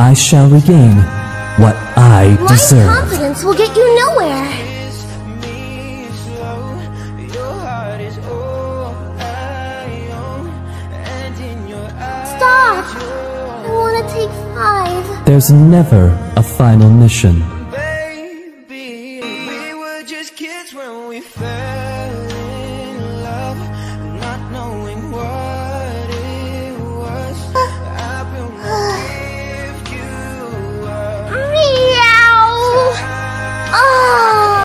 I shall regain what I deserve. My confidence will get you nowhere. Stop! I want to take five. There's never a final mission. Baby, we were just kids when we fell.